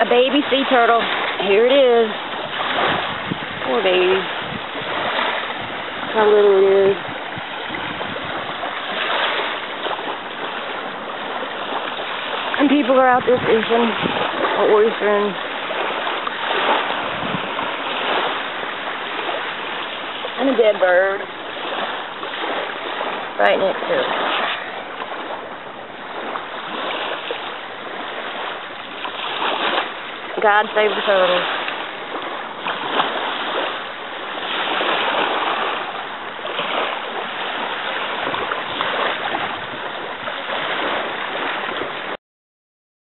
a baby sea turtle. Here it is. Poor baby. How little it is. And people are out there fishing or oystering. And a dead bird. Right next to it. God save the turtles.